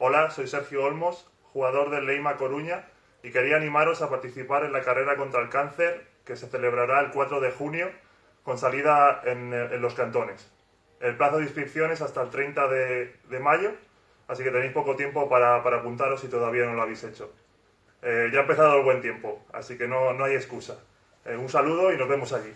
Hola, soy Sergio Olmos, jugador del Leima Coruña, y quería animaros a participar en la carrera contra el cáncer que se celebrará el 4 de junio con salida eh, en, los cantones. El plazo de inscripción es hasta el 30 de, mayo, así que tenéis poco tiempo para, para, apuntaros si todavía no lo habéis hecho. Eh, ya ha empezado el buen tiempo, así que no, no hay excusa. Eh, un saludo y nos vemos allí.